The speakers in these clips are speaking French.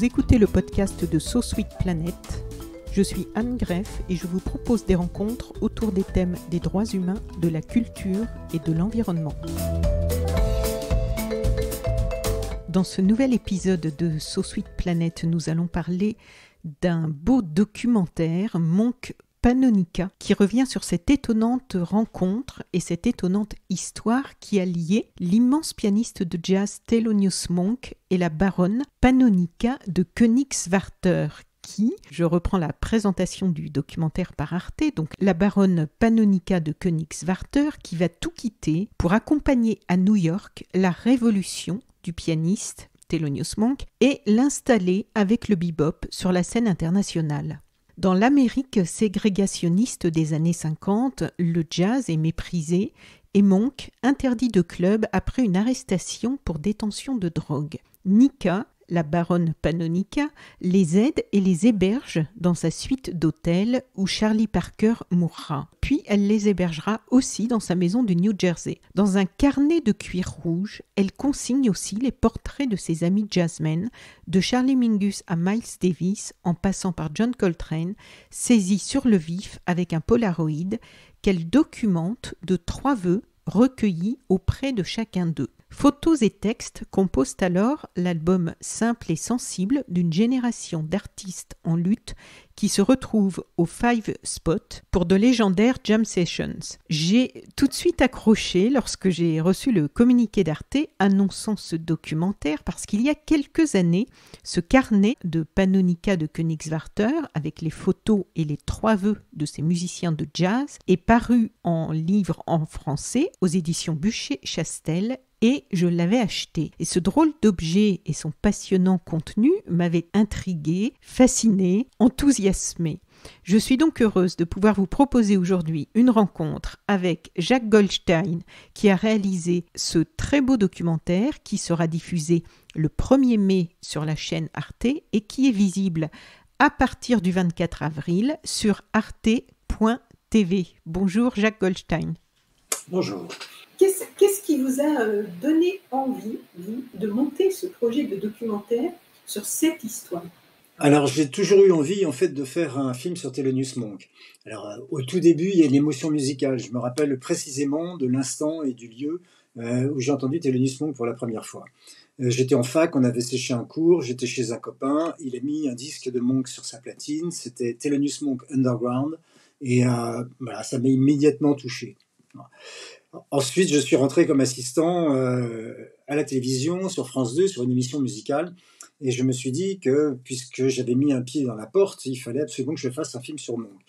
Vous écoutez le podcast de So Planet. Je suis Anne Greff et je vous propose des rencontres autour des thèmes des droits humains, de la culture et de l'environnement. Dans ce nouvel épisode de So Planet, nous allons parler d'un beau documentaire, Monk Panonica, qui revient sur cette étonnante rencontre et cette étonnante histoire qui a lié l'immense pianiste de jazz Thelonious Monk et la baronne Panonica de Königswarter, qui, je reprends la présentation du documentaire par Arte, donc la baronne Panonica de Königswarter qui va tout quitter pour accompagner à New York la révolution du pianiste Thelonious Monk et l'installer avec le bebop sur la scène internationale. Dans l'Amérique ségrégationniste des années 50, le jazz est méprisé et Monk interdit de club après une arrestation pour détention de drogue. Nika la baronne Panonica, les aide et les héberge dans sa suite d'hôtels où Charlie Parker mourra. Puis elle les hébergera aussi dans sa maison du New Jersey. Dans un carnet de cuir rouge, elle consigne aussi les portraits de ses amis jazzmen, de Charlie Mingus à Miles Davis, en passant par John Coltrane, saisis sur le vif avec un Polaroid qu'elle documente de trois vœux recueillis auprès de chacun d'eux. Photos et textes composent alors l'album simple et sensible d'une génération d'artistes en lutte qui se retrouvent au Five Spot pour de légendaires jam sessions. J'ai tout de suite accroché lorsque j'ai reçu le communiqué d'Arte annonçant ce documentaire parce qu'il y a quelques années, ce carnet de Panonica de Königswarter avec les photos et les trois vœux de ces musiciens de jazz est paru en livre en français aux éditions Bûcher-Chastel et je l'avais acheté. Et ce drôle d'objet et son passionnant contenu m'avaient intrigué, fasciné, enthousiasmé. Je suis donc heureuse de pouvoir vous proposer aujourd'hui une rencontre avec Jacques Goldstein qui a réalisé ce très beau documentaire qui sera diffusé le 1er mai sur la chaîne Arte et qui est visible à partir du 24 avril sur arte.tv. Bonjour Jacques Goldstein. Bonjour. Qu'est-ce qui vous a euh, donné envie, de monter ce projet de documentaire sur cette histoire? Alors j'ai toujours eu envie en fait de faire un film sur Thelonious Monk. Alors euh, au tout début il y a l'émotion musicale. Je me rappelle précisément de l'instant et du lieu euh, où j'ai entendu Thelonious Monk pour la première fois. j'étais en fac, on avait séché un cours, j'étais chez un copain, il a mis un disque de Monk sur sa platine, c'était Thelonious Monk Underground et voilà, ça m'a immédiatement touché. Ensuite, je suis rentré comme assistant euh, à la télévision, sur France 2, sur une émission musicale. Et je me suis dit que, puisque j'avais mis un pied dans la porte, il fallait absolument que je fasse un film sur Monk.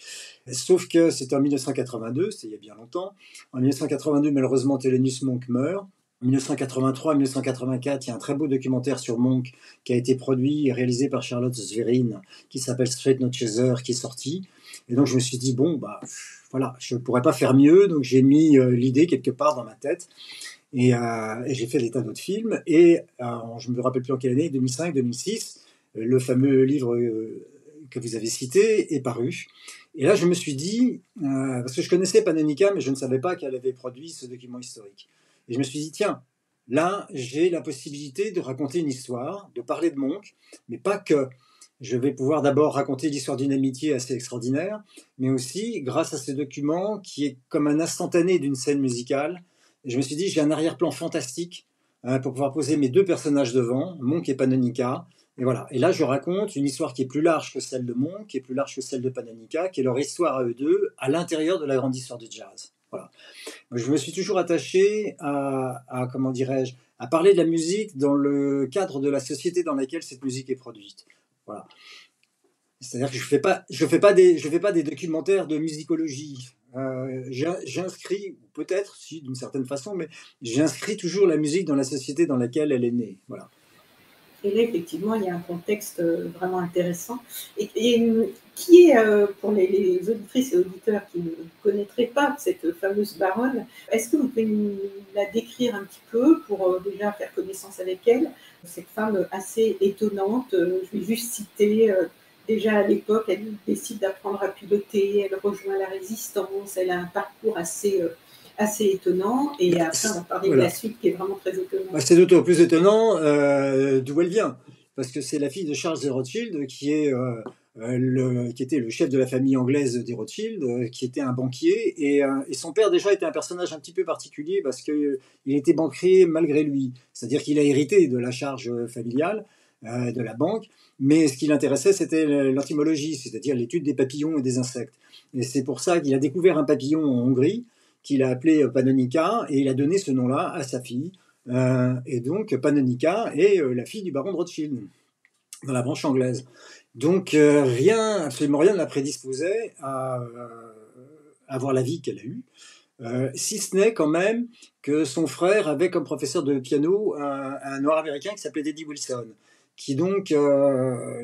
Sauf que c'était en 1982, c'est il y a bien longtemps. En 1982, malheureusement, Thelonious Monk meurt. En 1983-1984, il y a un très beau documentaire sur Monk qui a été produit et réalisé par Charlotte Zverin, qui s'appelle Straight No Chaser, qui est sorti. Et donc je me suis dit, bon, bah voilà, je pourrais pas faire mieux, donc j'ai mis euh, l'idée quelque part dans ma tête. Et, euh, j'ai fait des tas d'autres films. Et euh, je ne me rappelle plus en quelle année, 2005, 2006, le fameux livre que vous avez cité est paru. Et là, je me suis dit, parce que je connaissais Panonica, mais je ne savais pas qu'elle avait produit ce document historique. Et je me suis dit, tiens, là, j'ai la possibilité de raconter une histoire, de parler de Monk, mais pas que. Je vais pouvoir d'abord raconter l'histoire d'une amitié assez extraordinaire, mais aussi, grâce à ce document qui est comme un instantané d'une scène musicale, je me suis dit, j'ai un arrière-plan fantastique hein, pour pouvoir poser mes deux personnages devant, Monk et Panonica. Et voilà. Et là, je raconte une histoire qui est plus large que celle de Monk, qui est plus large que celle de Panonica, qui est leur histoire à eux deux, à l'intérieur de la grande histoire du jazz. Voilà. Je me suis toujours attaché à comment dirais-je, à parler de la musique dans le cadre de la société dans laquelle cette musique est produite. C'est-à-dire que je fais pas, je fais pas des, je fais pas des documentaires de musicologie. Euh, j'inscris, peut-être, si d'une certaine façon, mais j'inscris toujours la musique dans la société dans laquelle elle est née. Voilà. Et là, effectivement, il y a un contexte euh, vraiment intéressant. Et, qui est, euh, pour les, auditrices et auditeurs qui ne connaîtraient pas cette fameuse baronne, est-ce que vous pouvez la décrire un petit peu pour déjà faire connaissance avec elle? Cette femme assez étonnante, je vais juste citer déjà à l'époque, elle décide d'apprendre à piloter, elle rejoint la résistance, elle a un parcours assez, euh, assez étonnant. Et après, on va parler de la suite qui est vraiment très étonnante. Bah, c'est d'autant plus étonnant euh, d'où elle vient. parce que c'est la fille de Charles de Rothschild qui est le, qui était le chef de la famille anglaise des Rothschild, qui était un banquier, et, et, son père déjà était un personnage un petit peu particulier parce qu'il il était banquier malgré lui, c'est-à-dire qu'il a hérité de la charge familiale de la banque, mais ce qui l'intéressait c'était l'entomologie, c'est-à-dire l'étude des papillons et des insectes. Et c'est pour ça qu'il a découvert un papillon en Hongrie, qu'il a appelé Panonica, et il a donné ce nom-là à sa fille. Euh, et donc Panonica est euh, la fille du baron de Rothschild, dans la branche anglaise. Donc euh, rien, absolument rien ne la prédisposait à avoir la vie qu'elle a eue. si ce n'est quand même que son frère avait comme professeur de piano un, noir américain qui s'appelait Eddie Wilson, qui donc,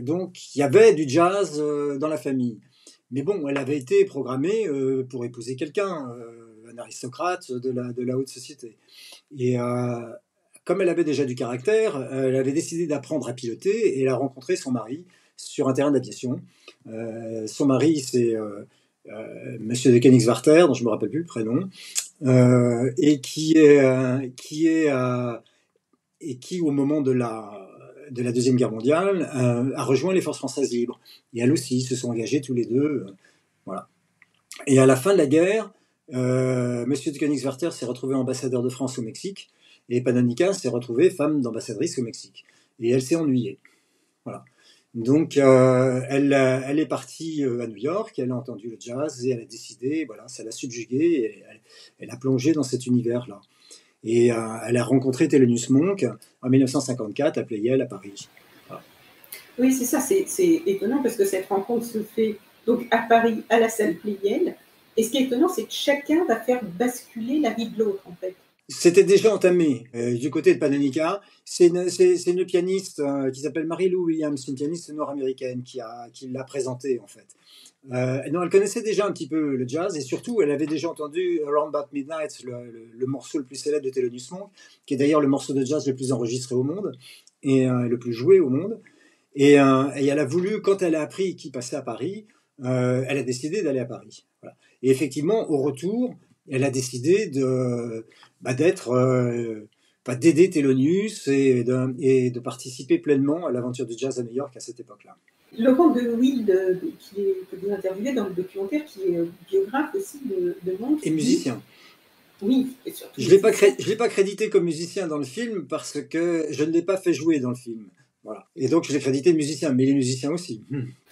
donc y avait du jazz dans la famille. Mais bon, elle avait été programmée euh, pour épouser quelqu'un, euh, un aristocrate de la, de la haute société. Et euh, comme elle avait déjà du caractère, elle avait décidé d'apprendre à piloter et elle a rencontré son mari sur un terrain d'aviation. son mari, c'est Monsieur de Königswarter, dont je ne me rappelle plus le prénom, et qui est, qui est et qui, au moment de la, de la Deuxième Guerre mondiale, euh, a rejoint les forces françaises libres. Et elles aussi se sont engagées tous les deux. Euh, voilà. Et à la fin de la guerre, euh, Monsieur de Königswarter s'est retrouvé ambassadeur de France au Mexique et Panonica s'est retrouvée femme d'ambassadrice au Mexique. Et elle s'est ennuyée. Voilà. Donc, elle, elle, est partie à New York, elle a entendu le jazz et elle a décidé, voilà, ça l'a subjuguée elle, a plongé dans cet univers-là. Et euh, elle a rencontré Thelonious Monk en 1954 à Playel à Paris. Oui, c'est ça, c'est étonnant parce que cette rencontre se fait donc à Paris, à la salle Playel. Et ce qui est étonnant, c'est que chacun va faire basculer la vie de l'autre, en fait. C'était déjà entamé euh, du côté de Panonica. C'est une, pianiste euh, qui s'appelle Marie-Lou Williams, une pianiste nord-américaine qui, a, qui l'a présentée en fait. Euh, non, elle connaissait déjà un petit peu le jazz et surtout elle avait déjà entendu Around About Midnight, le, morceau le plus célèbre de Thelonious Monk, qui est d'ailleurs le morceau de jazz le plus enregistré au monde et le plus joué au monde. Et, elle a voulu, quand elle a appris qu'il passait à Paris, elle a décidé d'aller à Paris. Et effectivement, au retour, elle a décidé de, bah, d'être, euh, bah, d'aider Thelonious et de, et de, participer pleinement à l'aventure du jazz à New York à cette époque-là. Laurent de Wild, qui est, que vous interviewez dans le documentaire, qui est biographe aussi de, de Monk. Et musicien. Oui, et surtout. Je ne l'ai pas crédité comme musicien dans le film parce que je ne l'ai pas fait jouer dans le film. Voilà. Et donc, je l'ai crédité musicien, mais les musiciens aussi.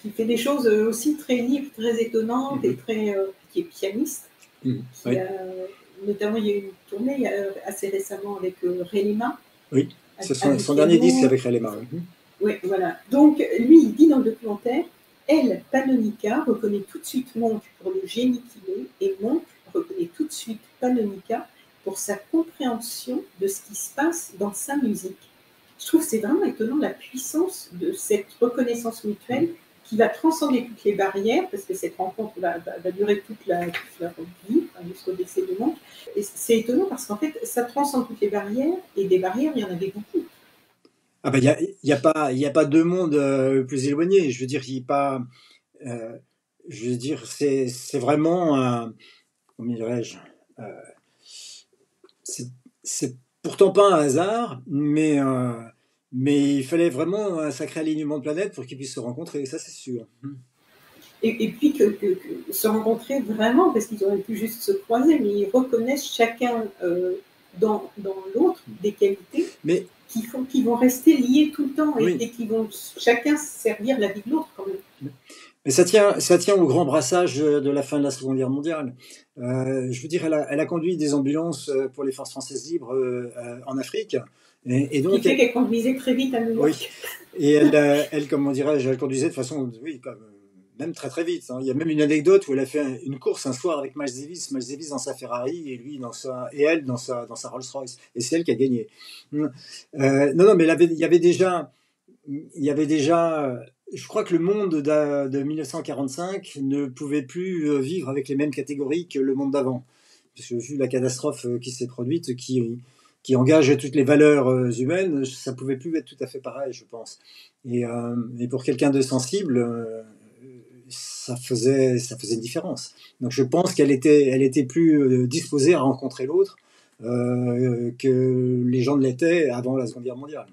Qui fait des choses aussi très libres, très étonnantes et très. Euh, qui est pianiste. Mmh, notamment, il y a eu une tournée assez récemment avec euh, Relima. Oui, c'est son, dernier disque avec Relima. Oui. oui, voilà. Donc, lui, il dit dans le documentaire Elle, Panonica, reconnaît tout de suite Monk pour le génie qu'il est, et Monk reconnaît tout de suite Panonica pour sa compréhension de ce qui se passe dans sa musique. Je trouve que c'est vraiment étonnant la puissance de cette reconnaissance mutuelle qui va transcender toutes les barrières, parce que cette rencontre va, durer toute la, vie, jusqu'au décès de Monk. Et c'est étonnant parce qu'en fait, ça transcende toutes les barrières, et des barrières, il y en avait beaucoup. Ah ben, il n'y a, y a, pas, y a pas deux mondes euh, plus éloignés. Je veux dire, il pas. Euh, je veux dire, c'est, vraiment un. Comment dirais-je euh, c'est, pourtant pas un hasard, mais mais il fallait vraiment un sacré alignement de planètes pour qu'ils puissent se rencontrer, ça c'est sûr. Et, puis que, se rencontrer vraiment, parce qu'ils auraient pu juste se croiser, mais ils reconnaissent chacun euh, dans, dans l'autre des qualités mais, qui, font, qui vont rester liés tout le temps et, qui vont chacun servir la vie de l'autre quand même. Mais ça tient, ça tient au grand brassage de la fin de la Seconde Guerre mondiale. Euh, je veux dire, elle a, elle a, conduit des ambulances pour les forces françaises libres euh, en Afrique. Et, donc, qui fait qu'elle conduisait très vite à New York. Oui. Et elle, euh, elle comment dirais-je, elle conduisait de façon, oui, même très très vite. Hein. Il y a même une anecdote où elle a fait une course un soir avec Miles Davis, Miles Davis dans sa Ferrari et lui dans sa et elle dans sa dans sa Rolls Royce. Et c'est elle qui a gagné. Euh, non non, mais il, avait, y avait déjà, il y avait déjà. Je crois que le monde de, de 1945 ne pouvait plus euh, vivre avec les mêmes catégories que le monde d'avant. Parce que vu la catastrophe qui s'est produite, qui qui engage toutes les valeurs euh, humaines, ça pouvait plus être tout à fait pareil, je pense. Et, euh, pour quelqu'un de sensible, euh, ça faisait, ça faisait une différence. Donc je pense qu'elle était, elle était plus disposée à rencontrer l'autre que les gens ne l'étaient avant la Seconde Guerre mondiale.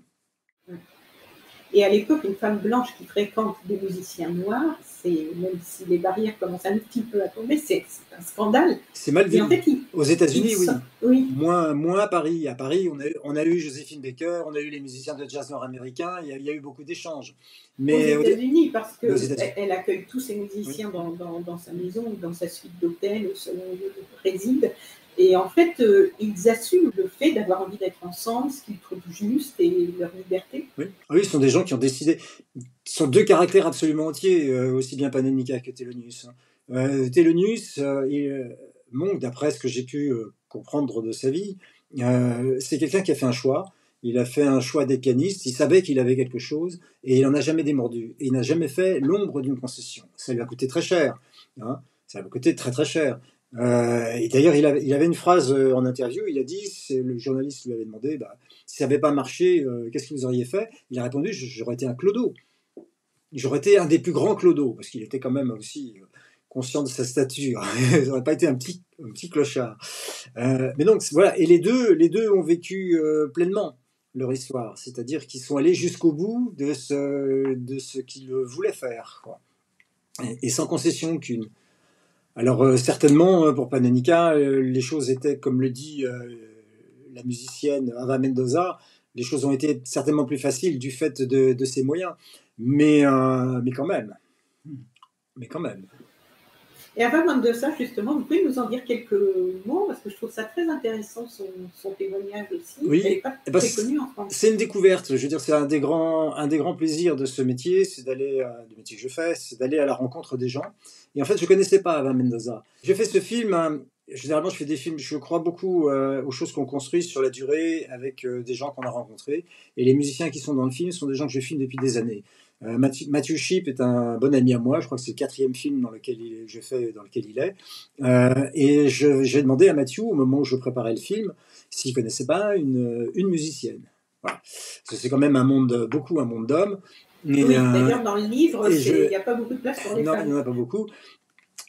Et à l'époque, une femme blanche qui fréquente des musiciens noirs, c'est même si les barrières commencent un petit peu à tomber, c'est un scandale. C'est mal vu. Aux États-Unis, oui. oui. Moins, moins à Paris. À Paris, on a, on a eu Joséphine Baker, on a eu les musiciens de jazz nord-américains, il, il, y a eu beaucoup d'échanges. Mais aux États-Unis, parce qu'elle elle accueille tous ces musiciens dans, dans, dans, sa maison, dans sa suite d'hôtels, selon où elle réside. Et en fait, euh, ils assument le fait d'avoir envie d'être ensemble, ce qu'ils trouvent juste et leur liberté. Oui. Ah oui, ce sont des gens qui ont décidé. Ce sont deux caractères absolument entiers, euh, aussi bien Panonica que Thelonious. Euh, Thelonious, euh, d'après ce que j'ai pu comprendre de sa vie, c'est quelqu'un qui a fait un choix. Il a fait un choix pianistes, il savait qu'il avait quelque chose et il n'en a jamais démordu. Et il n'a jamais fait l'ombre d'une concession. Ça lui a coûté très cher. Hein. ça lui a coûté très très cher. Euh, et d'ailleurs, il, avait une phrase euh, en interview, il a dit, le journaliste lui avait demandé, bah, si ça n'avait pas marché, euh, qu'est-ce que vous auriez fait? Il a répondu, j'aurais été un clodo. J'aurais été un des plus grands clodos, parce qu'il était quand même aussi conscient de sa stature. il n'aurait pas été un petit, un petit clochard. mais donc, voilà, et les deux, les deux ont vécu pleinement leur histoire, c'est-à-dire qu'ils sont allés jusqu'au bout de ce, qu'ils voulaient faire, et sans concession aucune. Alors euh, certainement, euh, pour Pananica, euh, les choses étaient, comme le dit la musicienne Ava Mendoza, les choses ont été certainement plus faciles du fait de, ses moyens. Mais, mais quand même. Mais quand même. Et avant de ça, justement, vous pouvez nous en dire quelques mots, parce que je trouve ça très intéressant, son, témoignage aussi. Oui, n'est pas eh ben, très en France. C'est une découverte. Je veux dire, c'est un des grands, un des grands plaisirs de ce métier, c'est d'aller, du métier que je fais, c'est d'aller à la rencontre des gens. Et en fait, je connaissais pas Ava Mendoza. J'ai fait ce film. Hein, généralement, je fais des films, je crois beaucoup euh, aux choses qu'on construit sur la durée avec euh, des gens qu'on a rencontrés. Et les musiciens qui sont dans le film sont des gens que je filme depuis des années. Euh, Matthew, Matthew Sheep est un bon ami à moi. Je crois que c'est le quatrième film dans lequel il, je fais dans lequel il est. et j'ai demandé à Matthew, au moment où je préparais le film, s'il connaissait pas une, une musicienne. Voilà. c'est quand même un monde, beaucoup un monde d'hommes. Oui, D'ailleurs, dans le livre, il n'y a pas beaucoup de place pour les non, femmes. il n'y en a pas beaucoup.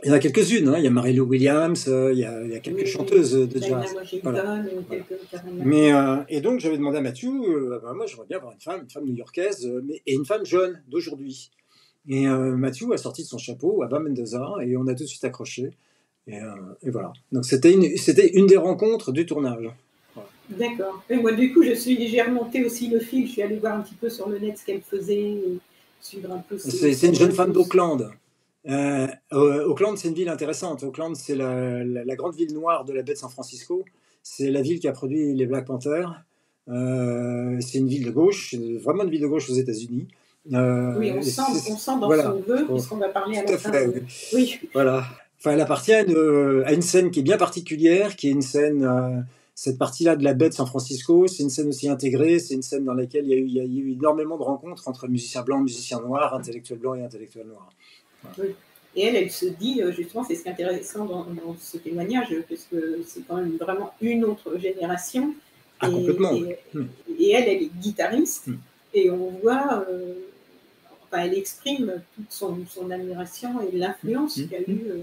Il y en a quelques-ines. Hein. Il y a Marie-Lou Williams, euh, il, y a, il, y a, quelques chanteuses de jazz. Voilà. Mais, euh, et donc, j'avais demandé à Mathieu, euh, bah, moi, j'aimerais bien avoir une femme, une femme new-yorkaise, mais, et une femme jeune d'aujourd'hui. Et Mathieu a sorti de son chapeau Abba Mendoza et on a tout de suite accroché. Et, et voilà. Donc, c'était une, c'était une des rencontres du tournage. D'accord. Et moi, du coup, je suis, j'ai remonté aussi le fil. Je suis allée voir un petit peu sur le net ce qu'elle faisait, suivre un peu. C'est une jeune femme d'Auckland. Euh, Auckland, c'est une ville intéressante. Auckland, c'est la, la, grande ville noire de la baie de San Francisco. C'est la ville qui a produit les Black Panthers. Euh, c'est une ville de gauche, vraiment une ville de gauche aux États-Unis. Euh, oui, on sent, on sent dans son vœu, puisqu'on va parler à la fin. Fait, oui. Voilà. Enfin, elle appartient à une, à une, scène qui est bien particulière, qui est une scène cette partie-là de la baie de San Francisco, c'est une scène aussi intégrée, c'est une scène dans laquelle il y, a eu, il y, a eu, énormément de rencontres entre musiciens blancs, musiciens noirs, intellectuels blancs et intellectuels noirs. Et elle, elle se dit, euh, justement, c'est ce qui est intéressant dans, ce témoignage, parce que c'est quand même vraiment une autre génération. Ah, et, complètement. Hmm. Et, elle, elle est guitariste, hmm. et on voit, euh, enfin, elle exprime toute son, son admiration et l'influence hmm. qu'elle a eu. Euh,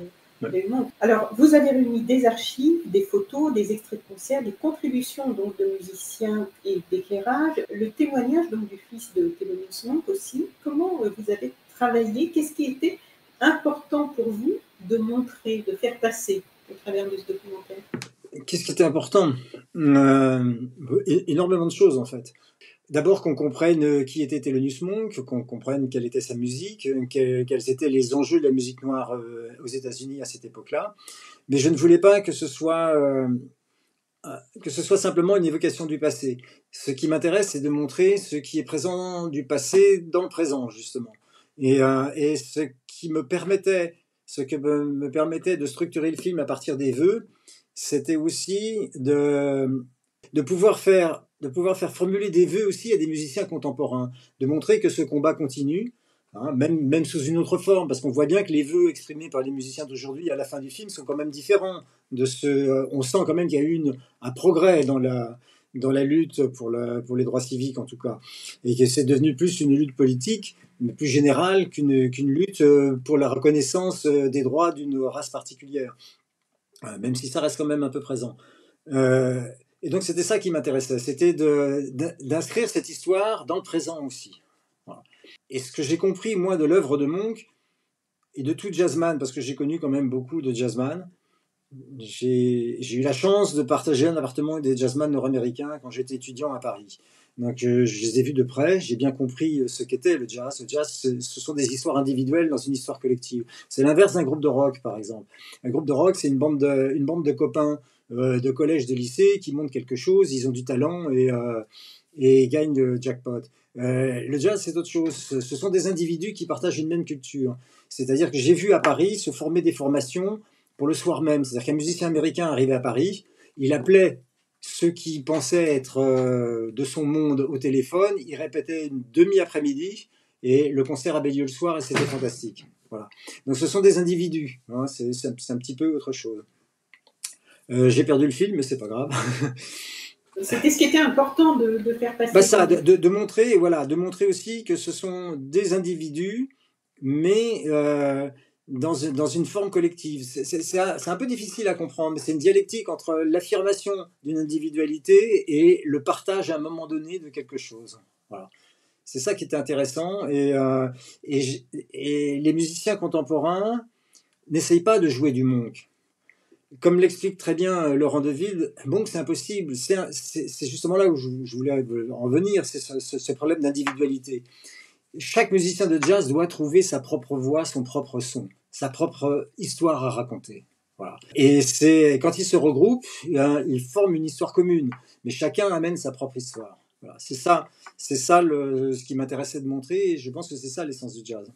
alors, vous avez réuni des archives, des photos, des extraits de concerts, des contributions donc, de musiciens et d'éclairage, le témoignage donc, du fils de Thelonious Monk aussi. Comment euh, vous avez travaillé? Qu'est-ce qui était important pour vous de montrer, de faire passer au travers de ce documentaire Qu'est-ce qui était important euh, Énormément de choses en fait. D'abord qu'on comprenne euh, qui était Thelonious Monk, qu'on comprenne quelle était sa musique, euh, quels étaient les enjeux de la musique noire aux États-Unis à cette époque-là. Mais je ne voulais pas que ce soit que ce soit simplement une évocation du passé. Ce qui m'intéresse, c'est de montrer ce qui est présent du passé dans le présent, justement. Et, et ce qui me permettait, ce que me permettait de structurer le film à partir des vœux, c'était aussi de, de pouvoir faire de pouvoir faire formuler des vœux aussi à des musiciens contemporains, de montrer que ce combat continue, hein, même, même sous une autre forme, parce qu'on voit bien que les vœux exprimés par les musiciens d'aujourd'hui à la fin du film sont quand même différents de ce. Euh, on sent quand même qu'il y a eu un progrès dans la, dans la lutte pour, la, pour les droits civiques, en tout cas, et que c'est devenu plus une lutte politique, plus générale qu'une lutte euh, pour la reconnaissance euh, des droits d'une race particulière, même si ça reste quand même un peu présent. Euh, et donc c'était ça qui m'intéressait, c'était d'inscrire cette histoire dans le présent aussi. Et ce que j'ai compris, moi, de l'œuvre de Monk, et de tout jazzman, parce que j'ai connu quand même beaucoup de jazzman, j'ai eu la chance de partager un appartement avec des jazzman nord-américains quand j'étais étudiant à Paris. Donc euh, je les ai vus de près, j'ai bien compris ce qu'était le jazz. Le jazz, ce sont des histoires individuelles dans une histoire collective. C'est l'inverse d'un groupe de rock, par exemple. Un groupe de rock, c'est une bande de, une bande de copains euh, de collège, de lycée qui montent quelque chose, ils ont du talent et, euh, et gagnent le jackpot. le jazz, c'est autre chose. Ce sont des individus qui partagent une même culture. C'est-à-dire que j'ai vu à Paris se former des formations pour le soir même. C'est-à-dire qu'un musicien américain arrivait à Paris, il appelait ceux qui pensaient être euh, de son monde au téléphone, il répétait une demi-après-midi et le concert avait lieu le soir et c'était fantastique. Voilà. Donc ce sont des individus, hein, c'est un, petit peu autre chose. Euh, j'ai perdu le film, mais c'est pas grave. C'était ce qui était important de, faire passer. Bah ça, de, montrer, voilà, de montrer aussi que ce sont des individus, mais euh, dans, une forme collective. C'est un, peu difficile à comprendre, mais c'est une dialectique entre l'affirmation d'une individualité et le partage à un moment donné de quelque chose. Voilà. C'est ça qui était intéressant. Et, euh, et, les musiciens contemporains n'essayent pas de jouer du monk. Comme l'explique très bien euh, Laurent Deville, monk c'est impossible. C'est justement là où je, voulais en venir, c'est ce, ce problème d'individualité chaque musicien de jazz doit trouver sa propre voix, son propre son, sa propre histoire à raconter. Voilà. Et c'est quand ils se regroupent, ils forment une histoire commune, mais chacun amène sa propre histoire. Voilà. C'est ça, c'est ça le, ce qui m'intéressait de montrer, et je pense que c'est ça l'essence du jazz.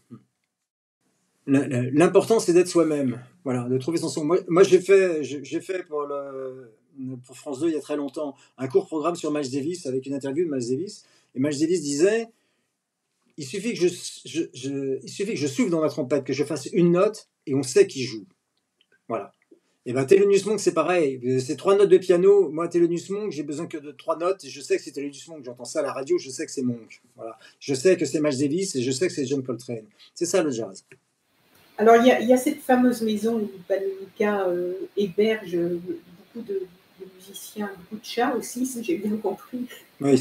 L'important, c'est d'être soi-même, voilà, de trouver son son. Moi, j'ai fait, j'ai fait pour, pour France 2 il y a très longtemps un court programme sur Miles Davis avec une interview de Miles Davis, et Miles Davis disait il suffit que je, il suffit que je souffle dans ma trompette, que je fasse une note et on sait qui joue. Voilà. Et ben Thelonious Monk c'est pareil, c'est trois notes de piano. Moi Thelonious Monk j'ai besoin que de trois notes et je sais que c'est Thelonious Monk. J'entends ça à la radio, je sais que c'est Monk. Voilà. Je sais que c'est Miles Davis et je sais que c'est John Coltrane. C'est ça le jazz. Alors il y, a, cette fameuse maison où Panonica euh, héberge beaucoup de, musiciens, beaucoup de chats aussi, si j'ai bien compris. Oui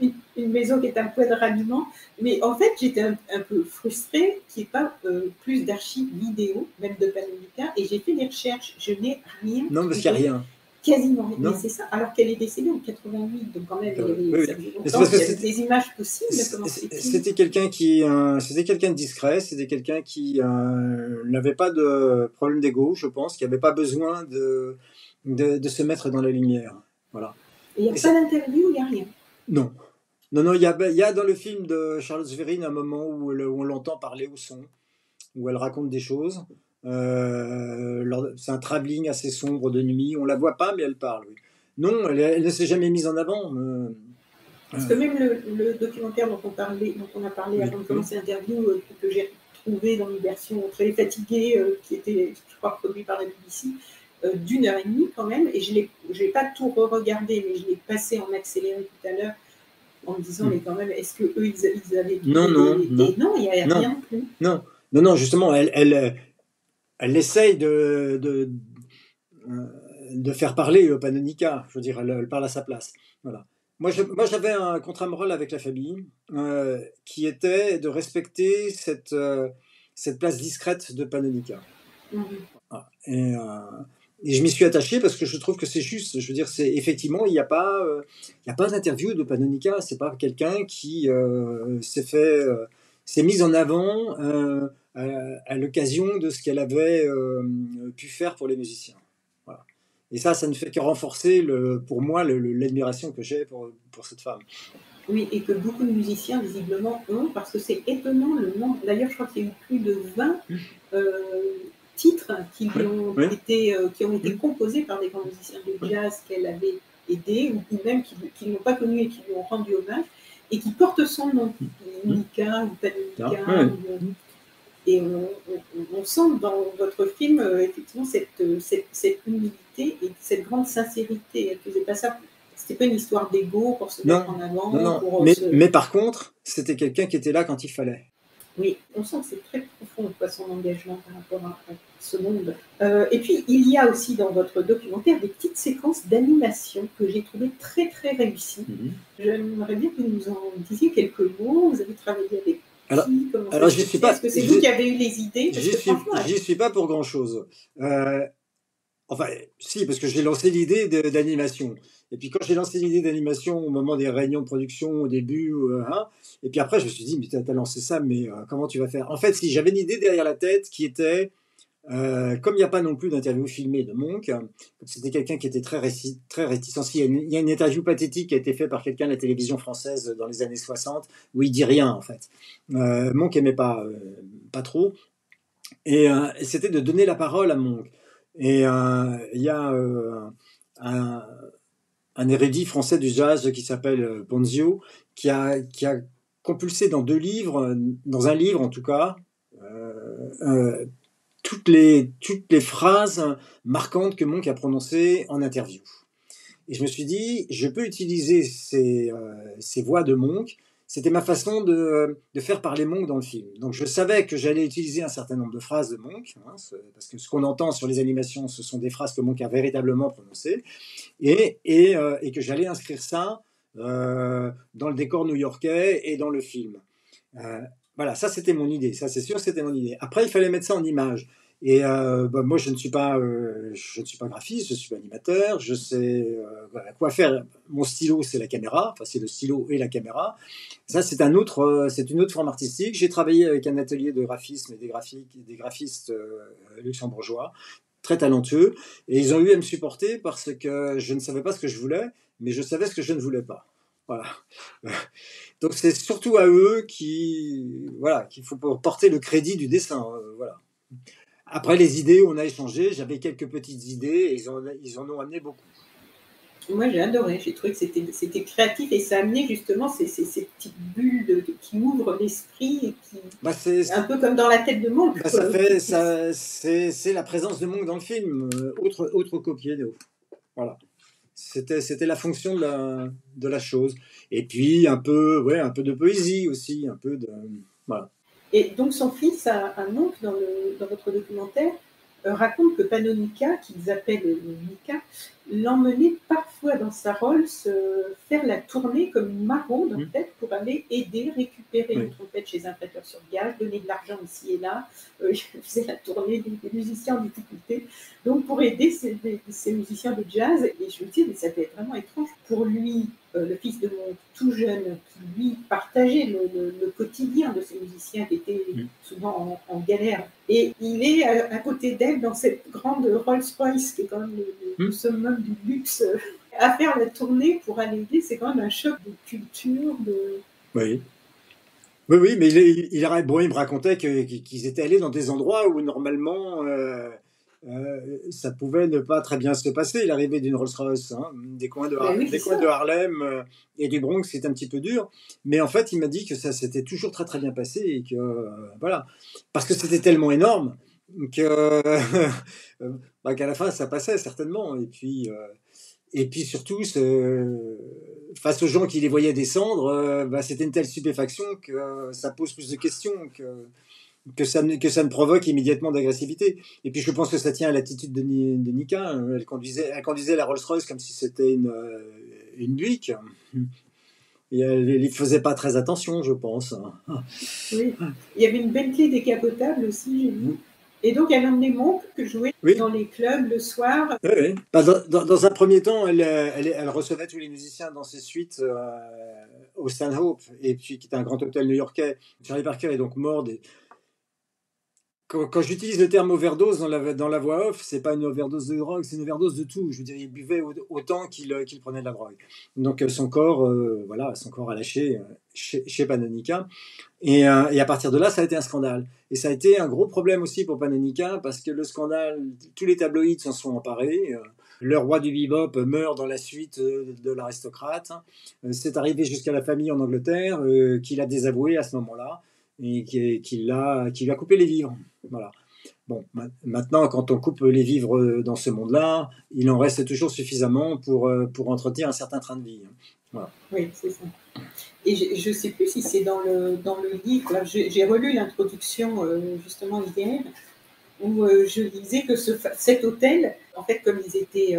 une, maison qui est un point de ralliement. Mais en fait, j'étais un, peu frustrée qu'il n'y ait pas euh, plus d'archives vidéo, même de Panonica, et j'ai fait des recherches. Je n'ai rien. Non, parce qu'il n'y a rien. Quasiment rien. c'est ça. Alors qu'elle est décédée en 88, donc quand même, il y avait, des images possibles. C'était quelqu'un qui, euh, c'était quelqu'un de discret, c'était quelqu'un qui euh, n'avait pas de problème d'ego, je pense, qui n'avait pas besoin de, de, se mettre dans la lumière. Voilà. Et il n'y a pas d'interview, il n'y a rien. Non. Non, non, il y a, y a, dans le film de Charles Verine un moment où, on l'entend parler au son, où elle raconte des choses. Euh, c'est un travelling assez sombre de nuit. On la voit pas, mais elle parle. Non, elle, ne s'est jamais mise en avant. Euh, Parce que même le, documentaire dont on, parlait, dont on a parlé avant de commencer l'interview, euh, que j'ai trouvé dans une version très fatiguée, qui était, je crois, produite par la BBC, d'une heure et demie quand même, et je n'ai pas tout re-regardé, mais je l'ai passé en accéléré tout à l'heure en me disant, mais quand même, est-ce que eux, ils, avaient Non, non, non. Non, il n'y a rien plus. Non, non, non, justement, elle, elle, elle essaye de, de, de faire parler Panonica. Je veux dire, elle, parle à sa place. Voilà. Moi, moi, j'avais un contrat moral avec la famille euh, qui était de respecter cette, euh, cette place discrète de Panonica. Mhm. Et, euh, et je m'y suis attaché parce que je trouve que c'est juste. Je veux dire, c'est effectivement, il n'y a pas, euh, pas d'interview de Panonica. C'est pas quelqu'un qui euh, s'est fait, euh, s'est mis en avant à, l'occasion de ce qu'elle avait pu faire pour les musiciens. Et ça, ça ne fait que renforcer, pour moi, l'admiration que j'ai pour, pour cette femme. Oui, et que beaucoup de musiciens, visiblement, ont, parce que c'est étonnant le nombre. D'ailleurs, je crois qu'il y a eu plus de 20 titres qui, ont, Été, euh, qui ont été composés par des grands musiciens de jazz qu'elle avait aidés, ou, même qui, ne l'ont pas connu et qui lui ont rendu hommage, et qui portent son nom, Nika ou Panonika. Ah, euh, et on, sent dans votre film euh, effectivement cette, cette, humilité et cette grande sincérité. Elle faisait pas ça c'était pas une histoire d'ego pour se mettre en avant. Non, mais, mais, par contre, c'était quelqu'un qui était là quand il fallait. Oui, on sent que c'est très profond son engagement par rapport à, ce monde. Euh, et puis, il y a aussi dans votre documentaire des petites séquences d'animation que j'ai trouvées très très réussies. Mhm. J'aimerais bien que vous nous en disiez quelques mots. Vous avez travaillé avec alors, alors je suis pas. Est-ce que c'est vous qui avez eu les idées? J'y suis, suis pas pour grand chose. Euh, enfin, si, parce que j'ai lancé l'idée d'animation. Et puis quand j'ai lancé l'idée d'animation au moment des réunions de production au début, euh, hein, et puis après je me suis dit, mais tu as lancé ça, mais euh, comment tu vas faire? En fait, si j'avais une idée derrière la tête qui était, euh, comme il n'y a pas non plus d'interview filmée de Monk, c'était quelqu'un qui était très, très réticent. Il y, a une, interview pathétique qui a été faite par quelqu'un de la télévision française dans les années 60 où il dit rien en fait. Monk aimait pas, pas trop. Et, c'était de donner la parole à Monk. Et il y a un, un érudit français du jazz qui s'appelle Ponzio, euh, qui a, qui a compulsé dans deux livres, dans un livre en tout cas, euh, euh, toutes, les, toutes les phrases marquantes que Monk a prononcées en interview. Et je me suis dit, je peux utiliser ces, ces voix de Monk c'était ma façon de, faire parler Monk dans le film. Donc je savais que j'allais utiliser un certain nombre de phrases de Monk, hein, parce que ce qu'on entend sur les animations, ce sont des phrases que Monk a véritablement prononcées, et, et, euh, que j'allais inscrire ça euh, dans le décor new-yorkais et dans le film. Euh, voilà, ça c'était mon idée, ça c'est sûr c'était mon idée. Après il fallait mettre ça en image. Et euh, bah, moi, je ne suis pas, euh, je ne suis pas graphiste, je suis animateur. Je sais euh, quoi faire. Mon stylo, c'est la caméra. Enfin, c'est le stylo et la caméra. Ça, c'est autre, c'est une autre forme artistique. J'ai travaillé avec un atelier de graphisme et des graphiques, des graphistes luxembourgeois très talentueux. Et ils ont eu à me supporter parce que je ne savais pas ce que je voulais, mais je savais ce que je ne voulais pas. Voilà. Donc c'est surtout à eux qui, voilà, qu'il faut porter le crédit du dessin. voilà. Après les idées, on a échangé. J'avais quelques petites idées et ils, ils en ont amené beaucoup. Moi, j'ai adoré. J'ai trouvé que c'était créatif et ça a amené justement ces, ces, petites bulles de, qui ouvrent l'esprit et qui. Bah, c'est un peu comme dans la tête de Monk. Bah, ça fait, ça, c'est la présence de Monk dans le film. Euh, autre, autre copier de Voilà. C'était, c'était la fonction de la, de la chose. Et puis un peu, ouais, un peu de poésie aussi, un peu de. Voilà. Et donc son fils, un, oncle dans, le, dans votre documentaire, euh, raconte que Panonica, qu'ils appellent Nika, l'emmenait parfois dans sa Rolls euh, faire la tournée comme une maraude en mmh. fait pour aller aider, récupérer une trompette chez un prêteur sur gage, donner de l'argent ici et là. Euh, il faisait la tournée des, musiciens en Donc pour aider ces, ces, musiciens de jazz, et je me dis, mais ça peut être vraiment étrange pour lui, euh, le fils de mon tout jeune, qui lui partageait le, quotidien de ces musiciens qui étaient mmh. souvent en, galère. Et il est à, côté d'elle dans cette grande Rolls-Royce qui est quand même le, mmh. summum du luxe euh, à faire la tournée pour aller aider. C'est quand même un choc de culture. De... Oui. Oui, oui, mais il, il, me racontait qu'ils étaient allés dans des endroits où normalement euh, euh, ça pouvait ne pas très bien se passer. Il arrivait d'une Rolls-Royce, hein, des coins de, des coins de Harlem euh, et du Bronx, c'est un petit peu dur. Mais en fait, il m'a dit que ça s'était toujours très très bien passé et que euh, voilà, parce que c'était tellement énorme que bah, qu'à la fin ça passait certainement. Et puis et puis surtout, face aux gens qui les voyaient descendre, bah, c'était une telle stupéfaction que ça pose plus de questions que que ça, ne, que ça ne provoque immédiatement d'agressivité. Et puis je pense que ça tient à l'attitude de, de Nika. Hein. Elle conduisait, elle conduisait la Rolls-Royce comme si c'était une, euh, une Buick. Et elle n'y faisait pas très attention, je pense. Oui. Il y avait une Bentley décapotable aussi, mmh. Et donc, elle emmenait Monk que jouait dans les clubs le soir. Oui, oui. Bah, dans, dans, un premier temps, elle, elle, elle, recevait tous les musiciens dans ses suites euh, au Stanhope, et puis qui est un grand hôtel new-yorkais. Charlie Parker est donc mort des, quand, j'utilise le terme overdose dans la, voix off, c'est pas une overdose de drogue, c'est une overdose de tout. Je veux dire, il buvait autant qu'il euh, qu'il prenait de la drogue. Donc euh, son corps, euh, voilà, son corps a lâché chez, chez Panonica. Et, à partir de là, ça a été un scandale. Et ça a été un gros problème aussi pour Panonica parce que le scandale, tous les tabloïds s'en sont emparés. Le roi du bebop meurt dans la suite de l'aristocrate. C'est arrivé jusqu'à la famille en Angleterre, qu'il a désavoué à ce moment-là et qui, qui, qui lui a coupé les vivres. Voilà. Bon, maintenant, quand on coupe les vivres dans ce monde-là, il en reste toujours suffisamment pour, euh, pour entretenir un certain train de vie. Hein. Voilà. Oui, c'est ça. Et je ne sais plus si c'est dans le, dans le livre, j'ai relu l'introduction euh, justement hier, où euh, je disais que ce, cet hôtel, en fait, comme ils étaient,